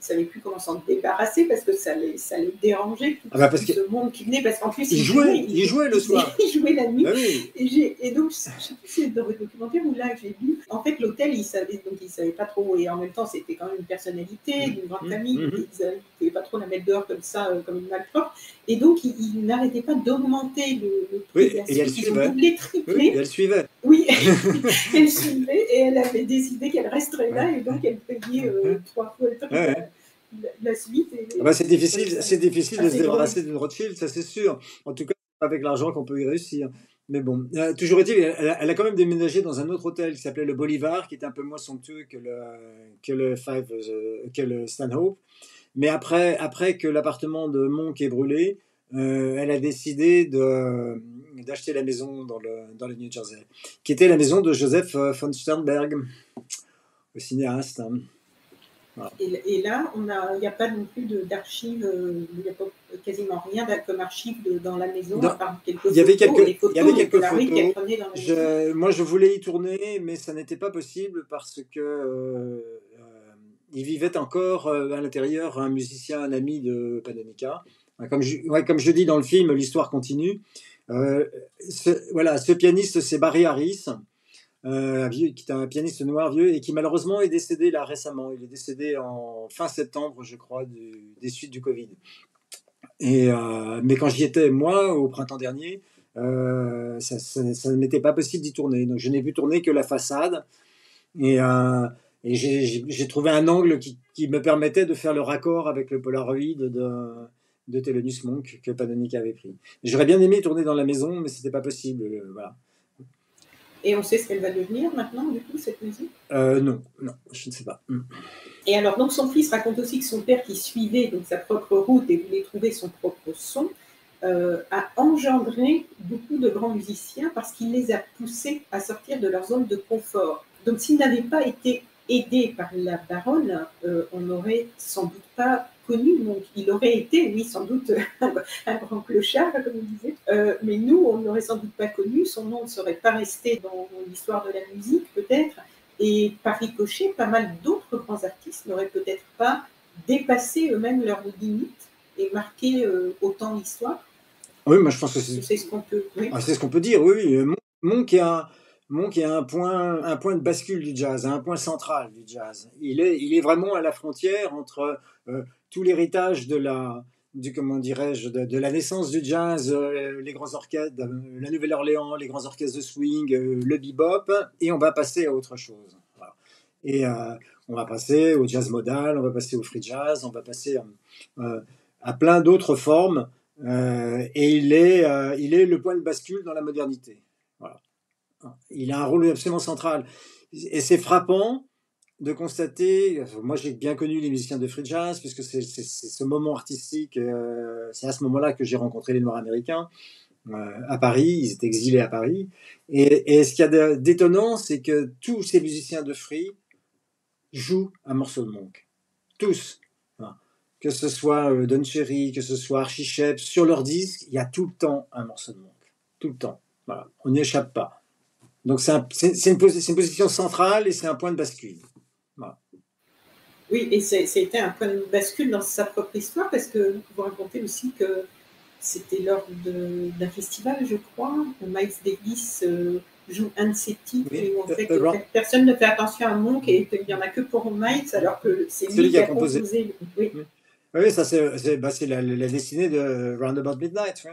savait plus comment s'en débarrasser parce que ça les, ça les dérangeait, tout, Ah bah, parce que- ce monde qui venait, parce qu'en plus, Il jouait, il jouait le soir. il jouait la nuit. Ah oui. Et, donc, je sais plus si c'est dans votre documentaire ou là j'ai vu, en fait, l'hôtel, il savait, donc il savait pas trop, et en même temps, c'était quand même une personnalité d'une grande Mhm. famille, Mhm. ils ne pouvaient pas trop la mettre dehors comme ça, euh, comme une malpropre, et donc, il, il n'arrêtait pas d'augmenter le, le prix Oui, de la et elle. Ils suivait. doublé, Oui, elle suivait. oui, elle suivait, et elle avait décidé qu'elle resterait là, et donc, elle payait euh, trois fois le prix Ouais. la, suite. et- Ah bah, c'est difficile, c'est difficile de se débarrasser d'une Rothschild, ça c'est sûr. En tout cas, avec l'argent qu'on peut y réussir. Mais bon, euh, toujours est-il, elle, a- elle a quand même déménagé dans un autre hôtel qui s'appelait le Bolivar, qui était un peu moins somptueux que le, que le, Five, euh, que le Stanhope. Mais après, après que l'appartement de Monk est brûlé, euh, elle a décidé de- d'acheter la maison dans le, dans le New Jersey, qui était la maison de Joseph euh, von Sternberg, le cinéaste. hein. Et, et là, il n'y a pas non plus d'archives, euh, il n'y a pas quasiment rien comme archives de- dans la maison, Dans- à part quelques il y avait photos, quelques- photos, il y avait quelques photos. dans la. Je- moi, je voulais y tourner, mais ça n'était pas possible parce que euh, il vivait encore euh, à l'intérieur un musicien, un ami de Panonica. Comme je, dis dans le film, l'histoire continue. Euh, ce, voilà, ce pianiste, c'est Barry Harris, euh, qui est un pianiste noir vieux et qui malheureusement est décédé là récemment. Il est décédé en fin septembre, je crois, des suites du Covid. Mais quand j'y étais, moi, au printemps dernier, ça, ne m'était pas possible d'y tourner. Donc je n'ai pu tourner que la façade. Et, et j'ai- trouvé un angle qui, qui me permettait de faire le raccord avec le Polaroid de, de Thelonious Monk que Panonica avait pris. J'aurais bien aimé tourner dans la maison, mais c'était pas possible. euh, voilà. Et on sait ce qu'elle va devenir maintenant, du coup, cette musique? Euh, non, non, je ne sais pas. Hmm. Et alors, donc, son fils raconte aussi que son père, qui suivait donc sa propre route et voulait trouver son propre son, euh, a engendré beaucoup de grands musiciens parce qu'il les a poussés à sortir de leur zone de confort. Donc, s'il n'avait pas été aidé par la baronne, euh, on n'aurait sans doute pas connu. Donc, il aurait été, oui, sans doute, un grand clochard, comme on disait. Euh, mais nous, on n'aurait sans doute pas connu. Son nom ne serait pas resté dans l'histoire de la musique, peut-être. Et par ricochet, pas mal d'autres grands artistes n'auraient peut-être pas dépassé eux-mêmes leurs limites et marqué euh, autant l'histoire. Oui, moi je pense que c'est C'est ce qu'on peut. Oui. Ah, c'est ce qu'on peut dire, oui. oui. Mon- Monk est un, Monk est un point, un point de bascule du jazz, un point central du jazz. Il est, il est vraiment à la frontière entre euh, tout l'héritage de la, du comment dirais-je, de, la naissance du jazz, euh, les grands orchestres, la Nouvelle-Orléans, les grands orchestres de swing, euh, le bebop, et on va passer à autre chose. Et on va passer au jazz modal, on va passer au free jazz, on va passer à plein d'autres formes. Et il est, il est le point de bascule dans la modernité. Il a un rôle absolument central. Et c'est frappant de constater, moi j'ai bien connu les musiciens de free jazz, puisque c'est ce moment artistique, euh, c'est à ce moment-là que j'ai rencontré les Noirs américains euh, à Paris, ils étaient exilés à Paris. Et, ce qu'il y a d'étonnant, c'est que tous ces musiciens de free jouent un morceau de Monk. Tous. Que ce soit euh, Don Cherry, que ce soit Archie Shepp, sur leur disque, il y a tout le temps un morceau de Monk. Tout le temps. Voilà. On n'y échappe pas. Donc c'est un- c'est- c'est une, position centrale et c'est un point de bascule. Oui, et c'était un point de bascule dans sa propre histoire parce que vous racontez aussi que c'était lors d'un festival, je crois, où Miles Davis euh, joue un de ses titres Oui, et où en euh, fait euh, Ron- personne ne fait attention à Monk et qu'il n'y en a que pour Miles alors que c'est lui, lui qui a composé. composé. Oui, Oui, ça c'est bah, la, la destinée de Roundabout Midnight.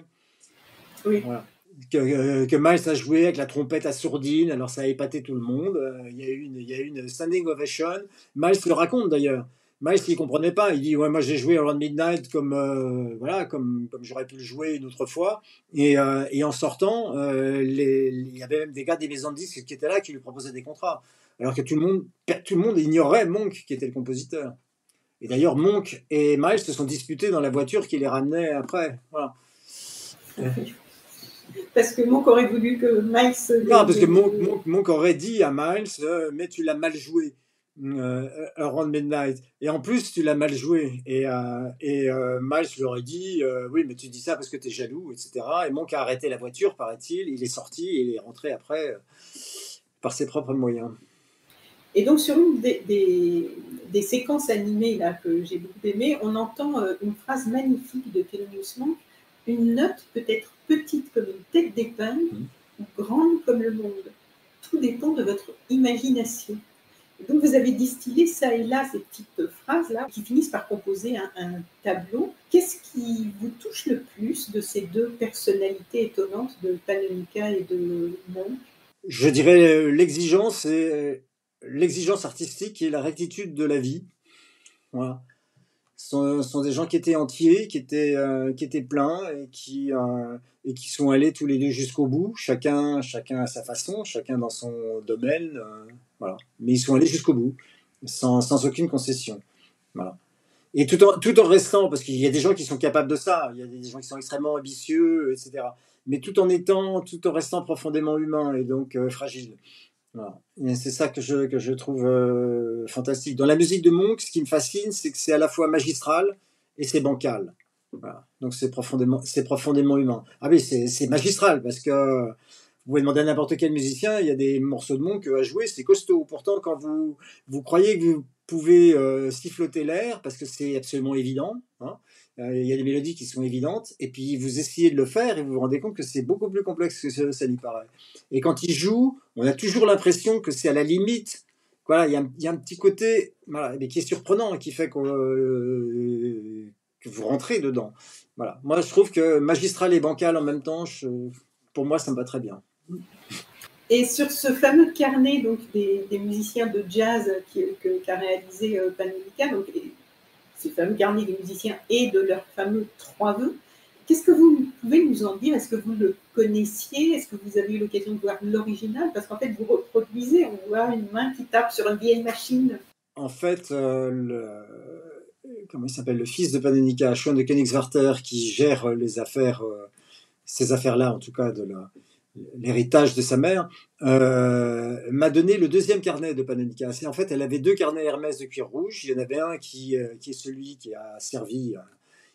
oui. Voilà. Que, euh, que Miles a joué avec la trompette à sourdine, alors ça a épaté tout le monde. Euh, Il y, a eu une- il y a une standing ovation. Miles le raconte d'ailleurs. Miles, il comprenait pas. Il dit ouais, moi j'ai joué Around Midnight comme euh, voilà, comme comme j'aurais pu le jouer une autre fois. Et, et en sortant, il y avait même des gars des maisons de disques qui étaient là qui lui proposaient des contrats, alors que tout le monde tout le monde ignorait Monk qui était le compositeur. Et d'ailleurs, Monk et Miles se sont disputés dans la voiture qui les ramenait après. Voilà. Parce que Monk aurait voulu que Miles. Non, parce que Monk, Monk- Monk aurait dit à Miles, euh, mais tu l'as mal joué, euh, Around Midnight. Et en plus, tu l'as mal joué. Et, euh, et euh, Miles lui aurait dit, euh, oui, mais tu dis ça parce que tu es jaloux, etc. Et Monk a arrêté la voiture, paraît-il. Il est sorti et il est rentré après euh, par ses propres moyens. Et donc sur une des, des, séquences animées là, que j'ai beaucoup aimées, on entend euh, une phrase magnifique de Thelonious Monk, une note peut être petite comme une tête d'épingle mmh. ou grande comme le monde. Tout dépend de votre imagination. Donc vous avez distillé ça et là ces petites phrases-là qui finissent par composer un, tableau. Qu'est-ce qui vous touche le plus de ces deux personnalités étonnantes de Panonica et de Monk? Je dirais euh, l'exigence et euh, l'exigence artistique et la rectitude de la vie. Voilà. Ce sont, des gens qui étaient entiers, qui étaient, euh, qui étaient pleins et qui, et qui sont allés tous les deux jusqu'au bout, chacun, chacun à sa façon, chacun dans son domaine. Voilà. Mais ils sont allés jusqu'au bout, sans, sans, aucune concession. Voilà. Et tout en, tout en restant, parce qu'il y a des gens qui sont capables de ça, il y a des gens qui sont extrêmement ambitieux, etc. Mais tout en étant, tout en restant profondément humain et donc euh, fragile. C'est ça que je, trouve euh, fantastique. Dans la musique de Monk, ce qui me fascine, c'est que c'est à la fois magistral et c'est bancal. Donc c'est profondément, profondément humain. Ah oui, c'est magistral parce que vous pouvez demander à n'importe quel musicien, il y a des morceaux de Monk à jouer, c'est costaud. Pourtant, quand vous, vous croyez que vous pouvez euh, siffloter l'air, parce que c'est absolument évident, hein, il y a des mélodies qui sont évidentes, et puis vous essayez de le faire et vous vous rendez compte que c'est beaucoup plus complexe que ça, n'y paraît. Et quand il joue, on a toujours l'impression que c'est à la limite. Voilà, il y, a un, petit côté qui est surprenant, qui fait euh, que vous rentrez dedans. Voilà. Moi, je trouve que magistral et bancal en même temps, pour moi, ça me va très bien. Et sur ce fameux carnet donc, des, musiciens de jazz qu'a réalisé euh, donc, ce fameux carnet des musiciens et de leurs fameux trois vœux, qu'est-ce que vous pouvez nous en dire? Est-ce que vous le connaissiez? Est-ce que vous avez eu l'occasion de voir l'original? Parce qu'en fait, vous reproduisez, on voit une main qui tape sur une vieille machine. En fait, euh, le, comment il s'appelle, le fils de Panonica, Sean de Königswarter, qui gère les affaires, euh, ces affaires-là, en tout cas, de la, l'héritage de sa mère, euh, m'a donné le deuxième carnet de Panonica. En fait, elle avait deux carnets Hermès de cuir rouge. Il y en avait un qui, euh, qui est celui qui a servi, euh,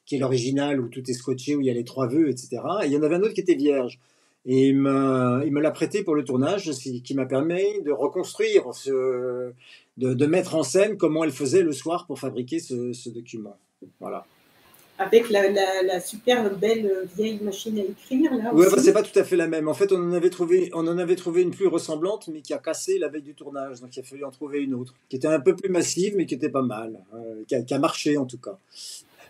qui est l'original où tout est scotché, où il y a les trois vœux, etc. Et il y en avait un autre qui était vierge. Et il me, l'a prêté pour le tournage, ce qui m'a permis de reconstruire, ce, de, de, mettre en scène comment elle faisait le soir pour fabriquer ce, ce document. Voilà avec la, la, super belle vieille machine à écrire. Là, ouais, bah, c'est pas tout à fait la même. En fait, on en, avait trouvé, on en avait trouvé une plus ressemblante, mais qui a cassé la veille du tournage. Donc il a fallu en trouver une autre, qui était un peu plus massive, mais qui était pas mal, euh, qui, a, marché en tout cas.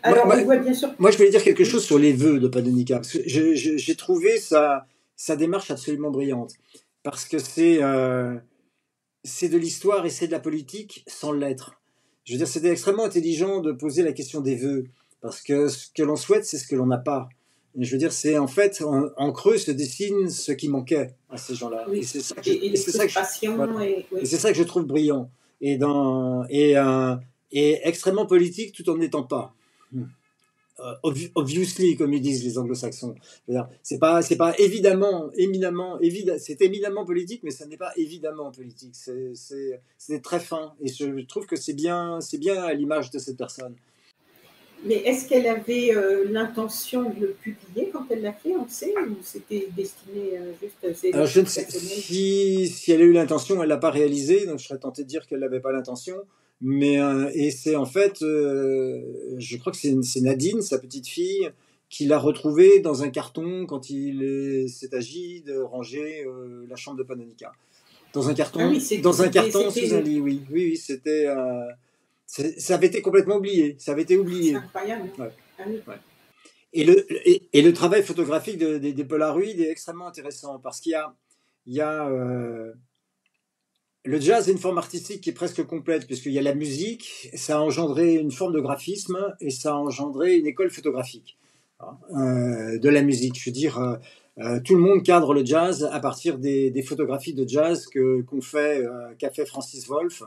Alors, moi, on voit bien sûr. Moi, je voulais dire quelque chose sur les vœux de Panonica, parce que j'ai trouvé sa, sa démarche absolument brillante. Parce que c'est euh, c'est de l'histoire et c'est de la politique sans l'être. Je veux dire, c'était extrêmement intelligent de poser la question des vœux. Parce que ce que l'on souhaite, c'est ce que l'on n'a pas. Et je veux dire, c'est en fait, en, creux se dessine ce qui manquait à ces gens-là. et c'est ça, que je, ça que je trouve brillant. Et, dans, et, euh, et extrêmement politique tout en n'étant pas. Hmm. Euh, obviously, comme ils disent les anglo-saxons. C'est pas, c'est pas évidemment, éminemment, évidemment, c'est éminemment politique, mais ça n'est pas évidemment politique. C'est très fin. Et je trouve que c'est bien, c'est bien à l'image de cette personne. Mais est-ce qu'elle avait euh, l'intention de le publier quand elle l'a fait, on sait, ou c'était destiné euh, juste à Alors je ne sais si, si elle a eu l'intention, elle l'a pas réalisé, donc je serais tenté de dire qu'elle n'avait pas l'intention. Mais euh, et c'est en fait, je crois que c'est Nadine, sa petite fille, qui l'a retrouvé dans un carton quand il s'est agi de ranger la chambre de Panonica. Dans un carton, ah dans un carton sous un lit, oui, oui, oui, c'était ça avait été complètement oublié. Ça avait été oublié. incroyable. Ah et, le, et, le travail photographique des, des Polaroids est extrêmement intéressant parce qu'il y a, il y a euh, le jazz est une forme artistique qui est presque complète puisqu'il y a la musique, ça a engendré une forme de graphisme et ça a engendré une école photographique hein, euh, de la musique. Je veux dire, euh, tout le monde cadre le jazz à partir des, photographies de jazz que fait, euh, qu'a fait Francis Wolff,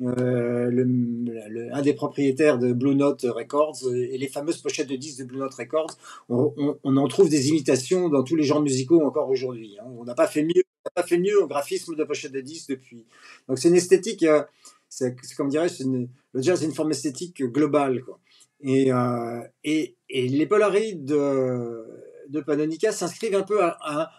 euh, un des propriétaires de Blue Note Records et les fameuses pochettes de disques de Blue Note Records. On, en trouve des imitations dans tous les genres musicaux encore aujourd'hui. Hein. On n'a pas fait mieux, pas fait mieux au graphisme de pochettes de disques depuis. Donc c'est une esthétique, c'est comme dirais le jazz est une forme esthétique globale. Et, et les Polaroids de Panonica s'inscrivent un peu à,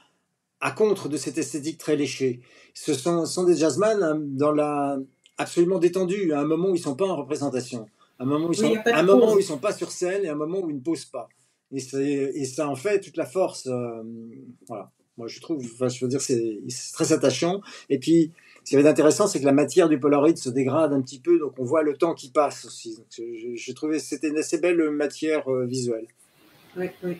à, contre de cette esthétique très léchée. Ce sont, sont des jazzman hein, dans la, absolument détendus, à un moment où ils sont pas en représentation, à un moment où ils sont, un moment où ils sont pas sur scène et à un moment où ils ne posent pas. Et, et ça en fait toute la force. Euh, voilà. Moi, je trouve, enfin, je veux dire, c'est très attachant. Et puis, ce qui est intéressant, c'est que la matière du Polaroid se dégrade un petit peu, donc on voit le temps qui passe aussi. je, trouvais que c'était une assez belle matière euh, visuelle. Oui, oui.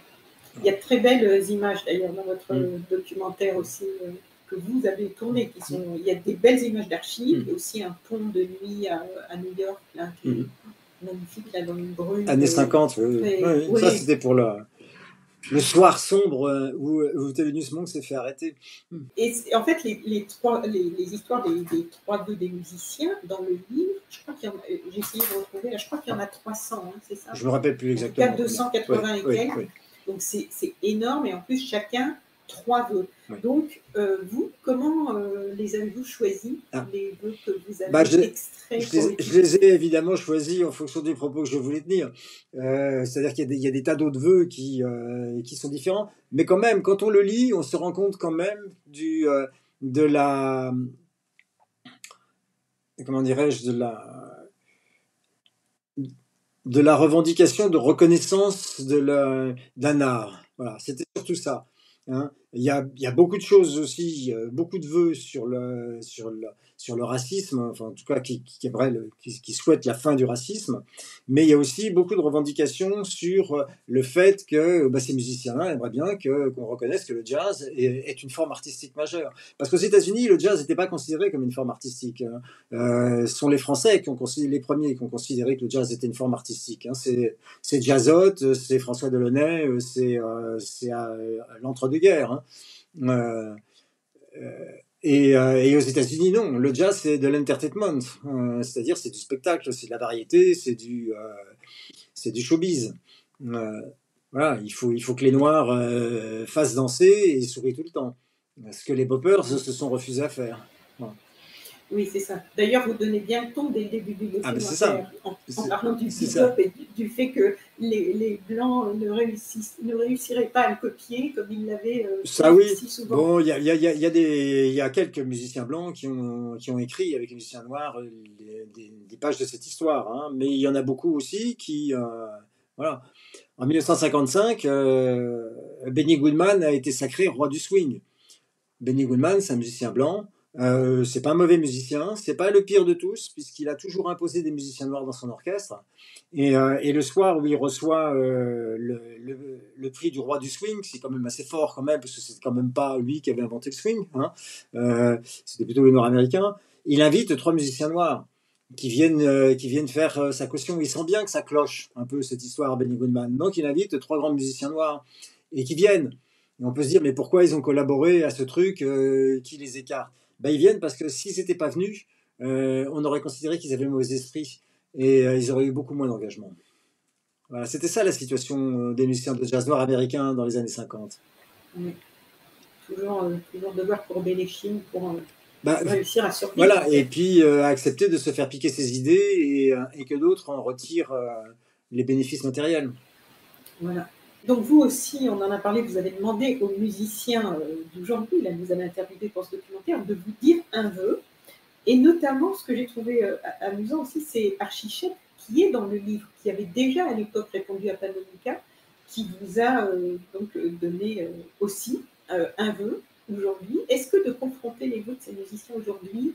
Il y a de très belles images d'ailleurs dans votre mm. documentaire aussi euh, que vous avez tourné. Qui sont, il y a des belles images d'archives mm. et aussi un pont de nuit à, New York là, qui est mm. magnifique là dans une brune. Années 50, oui. oui. Ça c'était pour la le soir sombre euh, où, où Thelonious Monk s'est fait arrêter. Et en fait, les, trois, les, histoires des, trois vœux des musiciens dans le livre, je crois qu'il y en a, j'ai essayé de retrouver, je crois qu'il y en a 300, hein, c'est ça? Je me rappelle plus exactement. 480 et quelques. Donc c'est énorme et en plus chacun trois vœux. Donc, euh, vous, comment euh, les avez-vous choisis, ah. les vœux que vous avez bah, je, extraits je, les, ai évidemment choisis en fonction des propos que je voulais tenir. Euh, c'est-à-dire qu'il y, a des tas d'autres vœux qui, qui sont différents. Mais quand même, quand on le lit, on se rend compte quand même du, de la... Comment dirais-je De la de la revendication de reconnaissance d'un art. Voilà, c'était surtout ça. Hein. Il y, a, il y, a, beaucoup de choses aussi, beaucoup de vœux sur le, sur le, sur le racisme, enfin en tout cas qui, qui, qui, qui souhaitent la fin du racisme, mais il y a aussi beaucoup de revendications sur le fait que bah, ces musiciens-là aimeraient bien que, qu'on reconnaisse que le jazz est, une forme artistique majeure. Parce qu'aux États-Unis, le jazz n'était pas considéré comme une forme artistique. Hein. Euh, ce sont les Français qui ont considéré, les premiers qui ont considéré que le jazz était une forme artistique. Hein. C'est, c'est Jazzot, c'est François Delaunay, c'est, euh, c'est l'entre-deux-guerres. Hein. Euh, euh, et, euh, et, aux États-Unis, non. Le jazz, c'est de l'entertainment. C'est-à-dire, c'est du spectacle, c'est de la variété, c'est du, c'est du showbiz. voilà, il faut, il faut que les Noirs fassent danser et sourient tout le temps. Ce que les boppers se sont refusés à faire. Oui, c'est ça. D'ailleurs, vous donnez bien ton dès le début du documentaire ah, en, parlant du bebop et du, fait que les, les Blancs ne, réussissent, ne réussiraient pas à le copier comme ils l'avaient euh, ça, oui. si souvent. Bon, il y a, y, a, y, a y a quelques musiciens blancs qui ont, qui ont écrit avec les musiciens noirs euh, des, des, pages de cette histoire, hein, mais il y en a beaucoup aussi qui... Euh, voilà. En 1955, euh, Benny Goodman a été sacré roi du swing. Benny Goodman, c'est un musicien blanc euh, c'est pas un mauvais musicien, c'est pas le pire de tous, puisqu'il a toujours imposé des musiciens noirs dans son orchestre. Et, euh, le soir où il reçoit euh, le, prix du roi du swing, c'est quand même assez fort quand même, parce que c'est quand même pas lui qui avait inventé le swing, hein. C'était plutôt les Nord-Américains. Il invite trois musiciens noirs qui viennent, qui viennent faire sa caution. Il sent bien que ça cloche un peu cette histoire Benny Goodman. Donc il invite trois grands musiciens noirs et qui viennent. Et on peut se dire, mais pourquoi ils ont collaboré à ce truc qui les écarte? Bah, ils viennent parce que s'ils n'étaient pas venus, euh, on aurait considéré qu'ils avaient mauvais esprit et euh, ils auraient eu beaucoup moins d'engagement. Voilà, c'était ça la situation euh, des musiciens de jazz noir américains dans les années 50. Toujours, toujours devoir courber les chines pour bah, réussir à survivre. Voilà, et puis accepter de se faire piquer ses idées et, et que d'autres en retirent les bénéfices matériels. Voilà. Donc vous aussi, on en a parlé, vous avez demandé aux musiciens euh, d'aujourd'hui, là vous avez interviewé pour ce documentaire, de vous dire un vœu. Et notamment, ce que j'ai trouvé euh, amusant aussi, c'est Archichet, qui est dans le livre, qui avait déjà à l'époque répondu à Panonica, qui vous a euh, donc donné aussi un vœu aujourd'hui. Est-ce que de confronter les vœux de ces musiciens aujourd'hui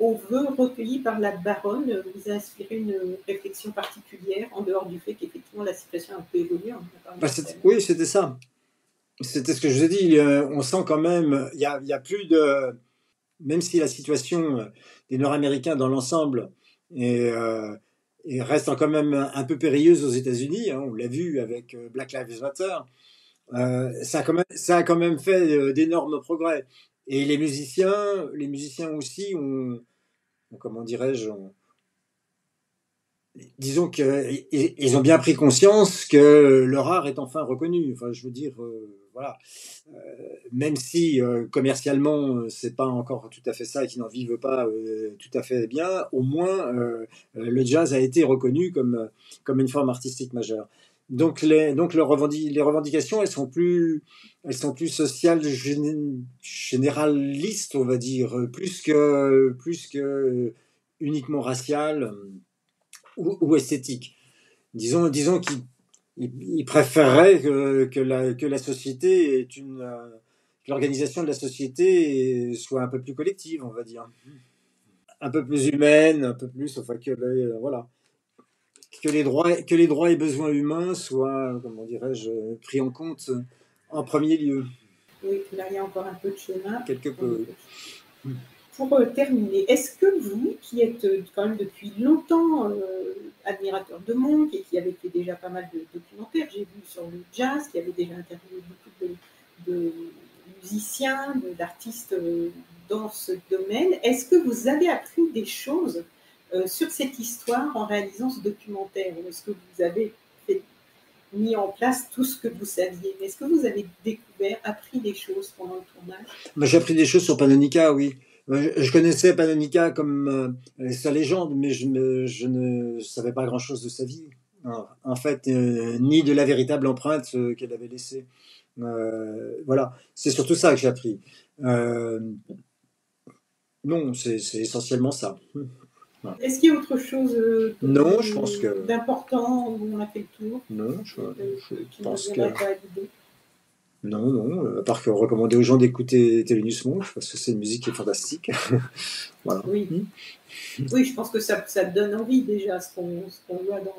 au vœu recueilli par la baronne vous a inspiré une réflexion particulière, en dehors du fait qu'effectivement la situation a un peu évolué bah, Oui, c'était ça. C'était ce que je vous ai dit. On sent quand même, il n'y a, a, plus de. Même si la situation des Nord-Américains dans l'ensemble euh, reste quand même un peu périlleuse aux États-Unis, hein, on l'a vu avec euh, Black Lives Matter, euh, ça, a quand même, ça a quand même fait d'énormes progrès. Et les musiciens, les musiciens aussi ont, comment dirais-je, disons qu'ils ont bien pris conscience que leur art est enfin reconnu. Enfin, je veux dire, euh, voilà, euh, même si euh, commercialement c'est pas encore tout à fait ça et qu'ils n'en vivent pas tout à fait bien, au moins le jazz a été reconnu comme comme une forme artistique majeure. Donc les donc les revendications elles sont plus elles sont plus sociales généralistes on va dire plus que plus que uniquement racial ou, esthétique. Disons, disons qu'il préférerait que, que, la, que la société est une l'organisation de la société soit un peu plus collective, on va dire, un peu plus humaine, un peu plus, enfin que voilà, que les droits, que les droits et besoins humains soient, comment dirais-je, pris en compte en premier lieu. Oui, il y a encore un peu de chemin. Quelque peu. Pour euh, terminer, est-ce que vous, qui êtes euh, quand même depuis longtemps euh, admirateur de Monk et qui avez fait déjà pas mal de documentaires, j'ai vu sur le jazz, qui avait déjà interviewé beaucoup de, musiciens, d'artistes dans ce domaine, est-ce que vous avez appris des choses sur cette histoire en réalisant ce documentaire Est-ce que vous avez mis en place tout ce que vous saviez? Est-ce que vous avez découvert, appris des choses pendant le tournage? J'ai appris des choses sur Panonica, oui. Je connaissais Panonica comme euh, sa légende, mais je, ne savais pas grand-chose de sa vie. En fait, euh, ni de la véritable empreinte euh, qu'elle avait laissée. voilà, c'est surtout ça que j'ai appris. non, c'est essentiellement ça. Est-ce qu'il y a autre chose euh, non, je pense que... d'important où on a fait le tour? Non, je, pense que... Non, non, à part que recommander aux gens d'écouter Thelonious Monk, parce que c'est une musique qui est fantastique. voilà. Oui. Hmm. oui, je pense que ça, ça donne envie déjà, ce qu'on voit dans,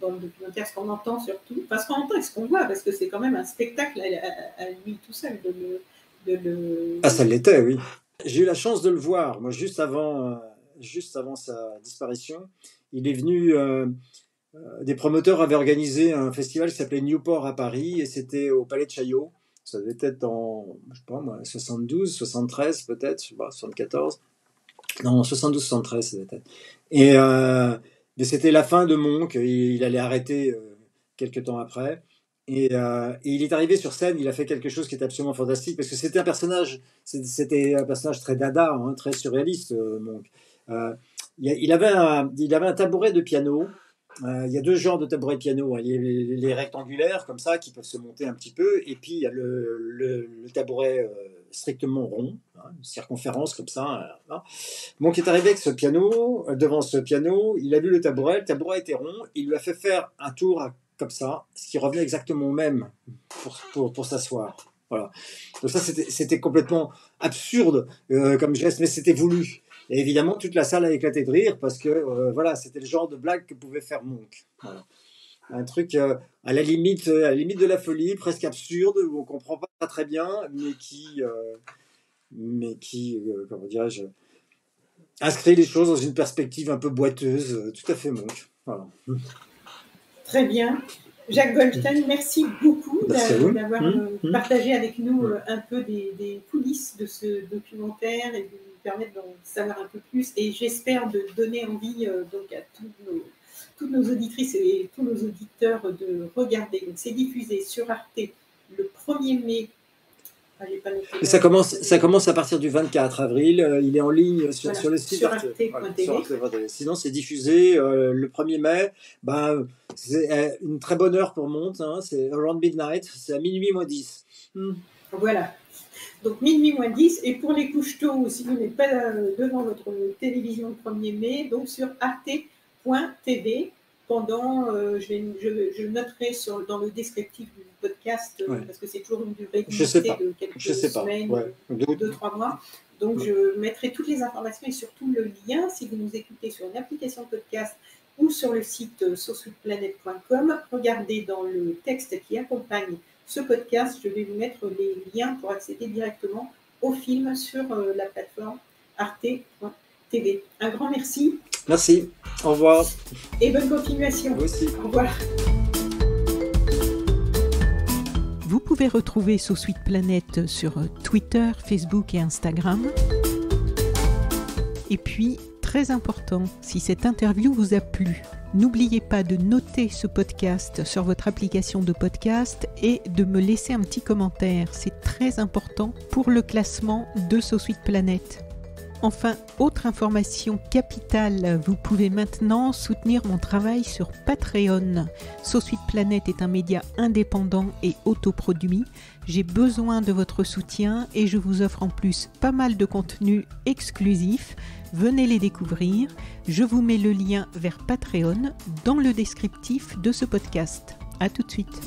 dans, le documentaire, ce qu'on entend surtout. Enfin, ce qu'on entend et ce qu'on voit, parce que c'est quand même un spectacle à, lui tout seul de le, de le... Ah, ça l'était, oui. J'ai eu la chance de le voir, moi, juste avant... Juste avant sa disparition. Il est venu. Euh, euh, des promoteurs avaient organisé un festival qui s'appelait Newport à Paris et c'était au Palais de Chaillot. Ça devait être en, je sais pas moi, 72, 73 peut-être, je sais pas, 74. Non, 72, 73 ça devait être. Et euh, c'était la fin de Monk. Il, allait arrêter quelques temps après. Et, et, il est arrivé sur scène, il a fait quelque chose qui est absolument fantastique parce que c'était un personnage, c'était un personnage très dada, hein, très surréaliste, Monk. Euh, il, avait un, il avait un tabouret de piano. Euh, il y a deux genres de tabourets de piano. Hein. les, rectangulaires, comme ça, qui peuvent se monter un petit peu. Et puis, il y a le, tabouret euh, strictement rond, hein, une circonférence comme ça. Donc, il est arrivé avec ce piano, devant ce piano, il a vu le tabouret, le tabouret était rond, il lui a fait faire un tour comme ça, ce qui revenait exactement au même pour, pour, pour s'asseoir. Voilà. Donc ça, c'était complètement absurde comme geste, mais c'était voulu. Et évidemment, toute la salle a éclaté de rire parce que euh, voilà, c'était le genre de blague que pouvait faire Monk. Un truc euh, à la limite, à la limite de la folie, presque absurde, où on comprend pas très bien, mais qui, euh, mais qui, comment dirais-je, inscrit les choses dans une perspective un peu boiteuse, tout à fait Monk. Voilà. Très bien. Jacques Goldstein, merci beaucoup d'avoir mmh, mmh. partagé avec nous un peu des, des, coulisses de ce documentaire et permettre d'en savoir un peu plus et j'espère de donner envie euh, donc à tous nos, toutes nos auditrices et tous nos auditeurs de regarder. Donc c'est diffusé sur Arte le 1er mai. Ah, ça commence, ça commence à partir du 24 avril. Euh, il est en ligne sur, sur le site sur Arte.tv. Sinon, c'est diffusé euh, le 1er mai. Ben, c'est une très bonne heure pour monte. Hein, c'est around midnight. C'est à minuit moins 10. Hmm. Voilà. Donc minuit moins 10. Et pour les couches tôt, si vous n'êtes pas euh, devant votre télévision le 1er mai, donc sur arte.tv. Pendant, euh, je, noterai sur, dans le descriptif du podcast, euh, parce que c'est toujours une durée de quelques semaines, deux, trois mois. Donc je mettrai toutes les informations et surtout le lien si vous nous écoutez sur une application podcast ou sur le site sourceplanet.com. Regardez dans le texte qui accompagne ce podcast, je vais vous mettre les liens pour accéder directement au film sur euh, la plateforme arte.tv. Un grand merci. Merci. Au revoir. Et bonne continuation. Vous aussi. Au revoir. Vous pouvez retrouver Sous Suite Planète sur Twitter, Facebook et Instagram. Et puis, très important, si cette interview vous a plu, N'oubliez pas de noter ce podcast sur votre application de podcast et de me laisser un petit commentaire. C'est très important pour le classement de SoSuite Planète. Enfin, autre information capitale, vous pouvez maintenant soutenir mon travail sur Patreon. So Suite Planète est un média indépendant et autoproduit. J'ai besoin de votre soutien et je vous offre en plus pas mal de contenus exclusifs. Venez les découvrir. Je vous mets le lien vers Patreon dans le descriptif de ce podcast. A tout de suite.